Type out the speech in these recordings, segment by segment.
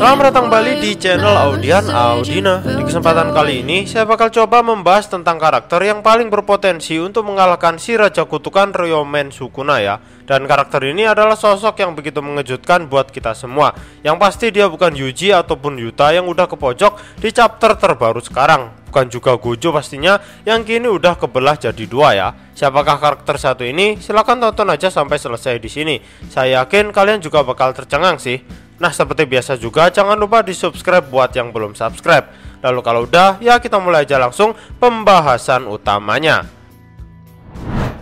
Selamat datang kembali di channel Audian Audina. Di kesempatan kali ini saya bakal coba membahas tentang karakter yang paling berpotensi untuk mengalahkan si Raja Kutukan Ryomen Sukuna ya Dan karakter ini adalah sosok yang begitu mengejutkan buat kita semua. Yang pasti dia bukan Yuji ataupun Yuta yang udah ke pojok di chapter terbaru sekarang bukan juga Gojo pastinya yang kini udah kebelah jadi dua ya. Siapakah karakter satu ini? Silahkan tonton aja sampai selesai di sini. Saya yakin kalian juga bakal tercengang sih. Nah, seperti biasa juga jangan lupa di subscribe buat yang belum subscribe. Lalu kalau udah, ya kita mulai aja langsung pembahasan utamanya.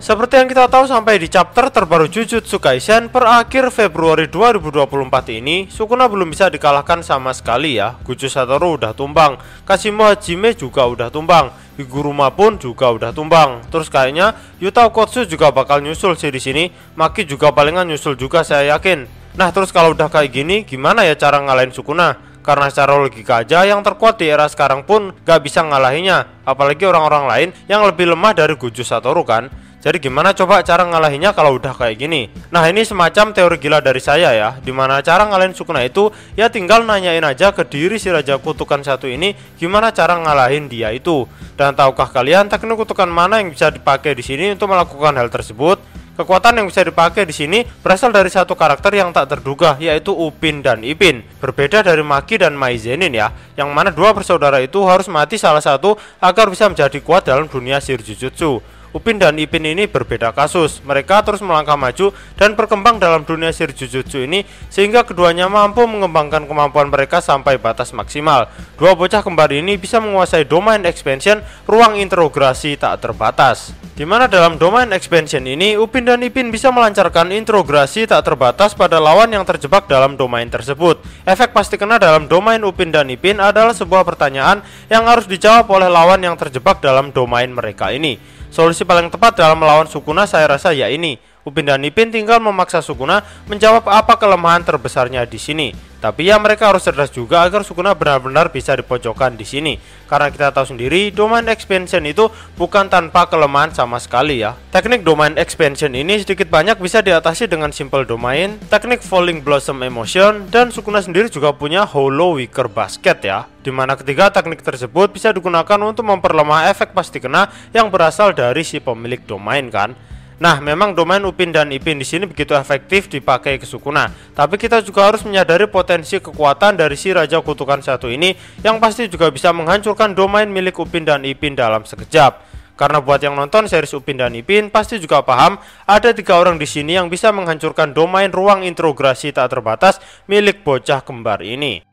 Seperti yang kita tahu sampai di chapter terbaru Jujutsu Kaisen per akhir Februari 2024 ini Sukuna belum bisa dikalahkan sama sekali ya. Guju Satoru udah tumbang Kashimo Hajime juga udah tumbang Higuruma pun juga udah tumbang. Terus kayaknya Yuta Okotsu juga bakal nyusul sih di sini Maki juga palingan nyusul juga saya yakin. Nah terus kalau udah kayak gini gimana ya cara ngalahin Sukuna? Karena secara logika aja yang terkuat di era sekarang pun gak bisa ngalahinya. Apalagi orang-orang lain yang lebih lemah dari Guju Satoru kan jadi gimana coba cara ngalahinnya kalau udah kayak gini? Nah ini semacam teori gila dari saya ya Di mana cara ngalahin Sukuna itu ya tinggal nanyain aja ke diri si Raja Kutukan satu ini Gimana cara ngalahin dia itu Dan tahukah kalian teknik kutukan mana yang bisa dipakai di sini untuk melakukan hal tersebut? Kekuatan yang bisa dipakai di sini berasal dari satu karakter yang tak terduga, yaitu Upin dan Ipin. Berbeda dari Maki dan Maizenin ya, yang mana dua bersaudara itu harus mati salah satu agar bisa menjadi kuat dalam dunia Shirjujutsu. Upin dan Ipin ini berbeda kasus. Mereka terus melangkah maju dan berkembang dalam dunia Shirjujutsu ini sehingga keduanya mampu mengembangkan kemampuan mereka sampai batas maksimal. Dua bocah kembar ini bisa menguasai domain expansion ruang interogasi tak terbatas. Di mana dalam domain expansion ini Upin dan Ipin bisa melancarkan interogasi tak terbatas pada lawan yang terjebak dalam domain tersebut. Efek pasti kena dalam domain Upin dan Ipin adalah sebuah pertanyaan yang harus dijawab oleh lawan yang terjebak dalam domain mereka ini. Solusi paling tepat dalam melawan Sukuna saya rasa ya ini. Upin dan Ipin tinggal memaksa Sukuna menjawab apa kelemahan terbesarnya di sini. Tapi ya mereka harus cerdas juga agar Sukuna benar-benar bisa dipojokkan di sini. Karena kita tahu sendiri, domain expansion itu bukan tanpa kelemahan sama sekali ya. Teknik domain expansion ini sedikit banyak bisa diatasi dengan simple domain, teknik falling blossom emotion, dan Sukuna sendiri juga punya hollow wicker basket ya di mana ketiga teknik tersebut bisa digunakan untuk memperlemah efek pasti kena yang berasal dari si pemilik domain kan. Nah, memang domain Upin dan Ipin di sini begitu efektif dipakai ke Sukuna. Tapi kita juga harus menyadari potensi kekuatan dari si Raja Kutukan satu ini yang pasti juga bisa menghancurkan domain milik Upin dan Ipin dalam sekejap. Karena buat yang nonton series Upin dan Ipin pasti juga paham ada tiga orang di sini yang bisa menghancurkan domain ruang integrasi tak terbatas milik bocah kembar ini.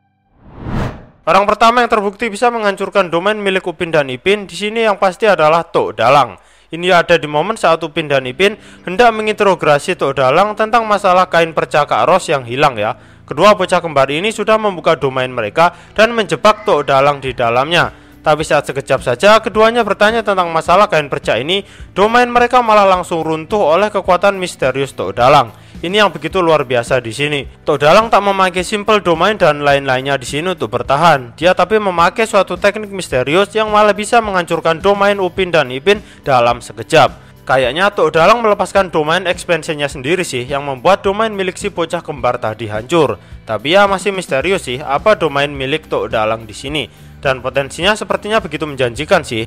Orang pertama yang terbukti bisa menghancurkan domain milik Upin dan Ipin di sini yang pasti adalah Tok Dalang. Ini ada di momen saat Upin dan Ipin hendak menginterogasi Tok Dalang tentang masalah kain percaka Ros yang hilang ya. Kedua bocah kembar ini sudah membuka domain mereka dan menjebak Tok Dalang di dalamnya. Tapi saat sekejap saja keduanya bertanya tentang masalah kain perca ini, domain mereka malah langsung runtuh oleh kekuatan misterius Tok Dalang. Ini yang begitu luar biasa di sini. Tok Dalang tak memakai simple domain dan lain-lainnya di sini untuk bertahan. Dia tapi memakai suatu teknik misterius yang malah bisa menghancurkan domain Upin dan Ipin dalam sekejap. Kayaknya Tok Dalang melepaskan domain expansionnya sendiri sih yang membuat domain milik si bocah kembar tadi hancur. Tapi ya masih misterius sih apa domain milik Tok Dalang di sini. Dan potensinya sepertinya begitu menjanjikan sih.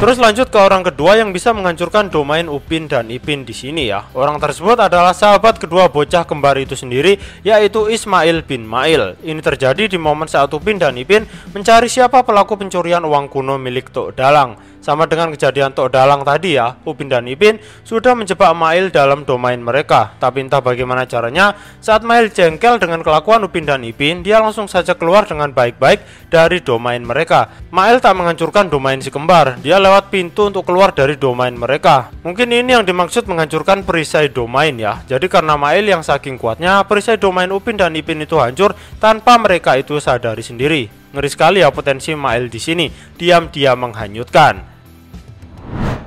Terus lanjut ke orang kedua yang bisa menghancurkan domain Upin dan Ipin di sini ya. Orang tersebut adalah sahabat kedua bocah kembar itu sendiri yaitu Ismail bin Mail. Ini terjadi di momen saat Upin dan Ipin mencari siapa pelaku pencurian uang kuno milik Tok Dalang. Sama dengan kejadian Tok Dalang tadi ya, Upin dan Ipin sudah menjebak Mail dalam domain mereka. Tapi entah bagaimana caranya, saat Mail jengkel dengan kelakuan Upin dan Ipin, dia langsung saja keluar dengan baik-baik dari domain mereka. Mail tak menghancurkan domain si kembar, dia lewat pintu untuk keluar dari domain mereka. Mungkin ini yang dimaksud menghancurkan perisai domain ya. Jadi karena Mail yang saking kuatnya, perisai domain Upin dan Ipin itu hancur tanpa mereka itu sadari sendiri. Ngeri sekali ya potensi Mail di sini, diam-diam menghanyutkan.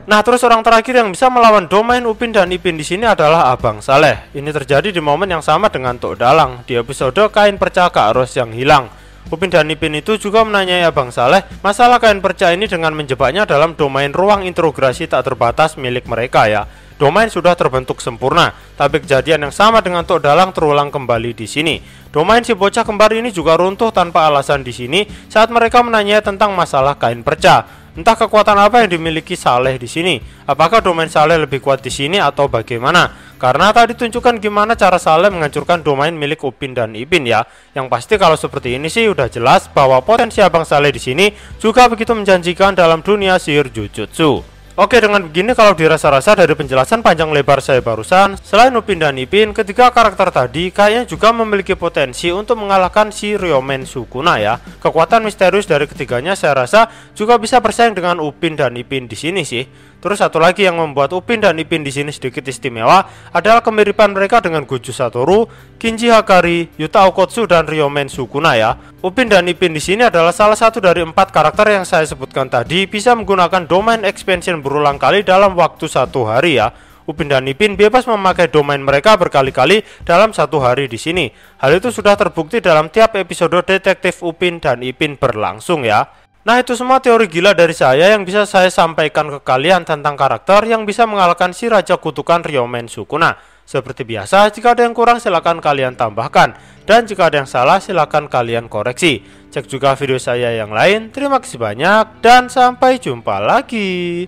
Nah, terus orang terakhir yang bisa melawan domain Upin dan Ipin di sini adalah Abang Saleh. Ini terjadi di momen yang sama dengan Tok Dalang di episode kain percaka Ros yang hilang. Upin dan Ipin itu juga menanyai Abang Saleh masalah kain perca ini dengan menjebaknya dalam domain ruang integrasi tak terbatas milik mereka ya. Domain sudah terbentuk sempurna. Tapi kejadian yang sama dengan Tok Dalang terulang kembali di sini. Domain si bocah kembar ini juga runtuh tanpa alasan di sini saat mereka menanya tentang masalah kain perca. Entah kekuatan apa yang dimiliki Saleh di sini. Apakah domain Saleh lebih kuat di sini atau bagaimana? Karena tadi tunjukkan gimana cara Saleh menghancurkan domain milik Upin dan Ipin ya. Yang pasti kalau seperti ini sih udah jelas bahwa potensi Abang Saleh di sini juga begitu menjanjikan dalam dunia sihir Jujutsu. Oke dengan begini kalau dirasa-rasa dari penjelasan panjang lebar saya barusan Selain Upin dan Ipin, ketiga karakter tadi kayaknya juga memiliki potensi untuk mengalahkan si Ryomen Sukuna ya Kekuatan misterius dari ketiganya saya rasa juga bisa bersaing dengan Upin dan Ipin di sini sih Terus satu lagi yang membuat Upin dan Ipin di sini sedikit istimewa adalah kemiripan mereka dengan Goju Satoru, Kinji Hakari, Yuta Okotsu dan Ryomen Sukuna ya. Upin dan Ipin di sini adalah salah satu dari empat karakter yang saya sebutkan tadi bisa menggunakan domain expansion berulang kali dalam waktu satu hari ya. Upin dan Ipin bebas memakai domain mereka berkali-kali dalam satu hari di sini. Hal itu sudah terbukti dalam tiap episode detektif Upin dan Ipin berlangsung ya. Nah itu semua teori gila dari saya yang bisa saya sampaikan ke kalian tentang karakter yang bisa mengalahkan si Raja Kutukan Ryomen Sukuna. Seperti biasa, jika ada yang kurang silahkan kalian tambahkan. Dan jika ada yang salah silahkan kalian koreksi. Cek juga video saya yang lain. Terima kasih banyak dan sampai jumpa lagi.